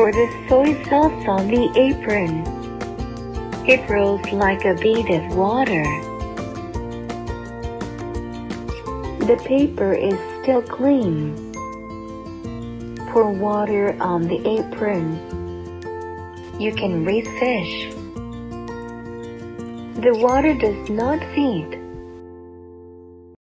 Pour the soy sauce on the apron. It rolls like a bead of water. The paper is still clean. Pour water on the apron. You can refish. The water does not feed